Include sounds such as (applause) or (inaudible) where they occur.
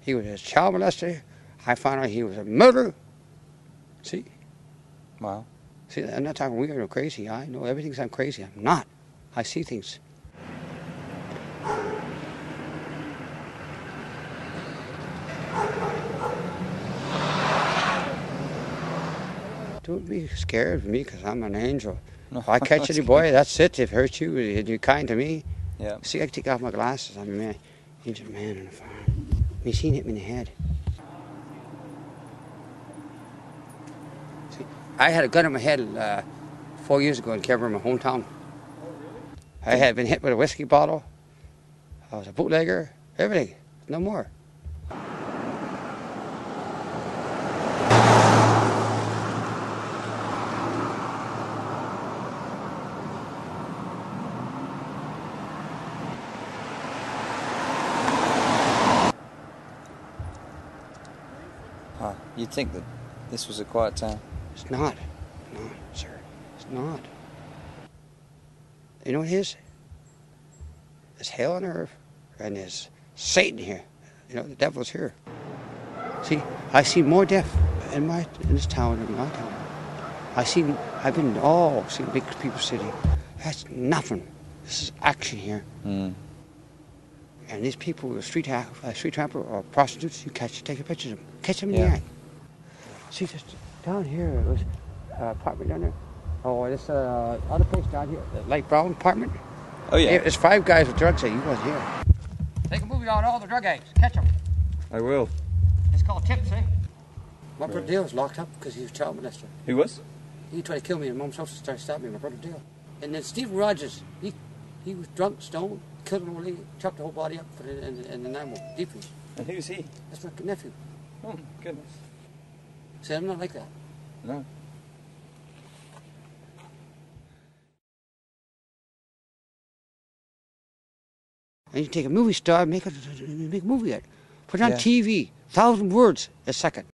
He was a child molester. I found out he was a murderer. See? Wow. See, I'm not talking weird or crazy. I know everything's I'm crazy. I'm not. I see things. Don't be scared of me because I'm an angel. No, If I (laughs) catch any boy, that's it. If it hurts you, you're kind to me. Yeah. See, I take off my glasses. I'm a man, angel man on the farm. Machine hit me in the head. I had a gun in my head uh, four years ago in Kerber, my hometown. I had been hit with a whiskey bottle. I was a bootlegger, everything. No more. Huh. You'd think that this was a quiet town. It's not. No, sir. It's not. You know what it is? There's hell on earth, and there's Satan here. You know, the devil's here. See, I see more death in my in this town than my town. I seen, I've been all seen big people city. That's nothing. This is action here. Mm. And these people, the street ha- uh, street tramper or prostitutes, you catch, take a picture of them, catch them in Yeah. the act. See, just down here, it was uh, apartment down there. Oh, this uh, other place down here, the light brown apartment. Oh yeah. There's five guys with drugs there. You wasn't here. Take a movie on all the drug addicts. Catch them. I will. It's called tips, eh? My brother Dale was locked up because he was child molester. He was? He tried to kill me in mom's house and started stabbing me, my brother Dale. And then Steve Rogers, he he was drunk, stoned, killed old lady, chopped the whole body up, put it in, in, an animal, deep freeze. And who's he? That's my nephew. Oh goodness. See, I'm not like that. No. And you take a movie star, make a make a movie out, put it on Yeah. TV, thousand words a second.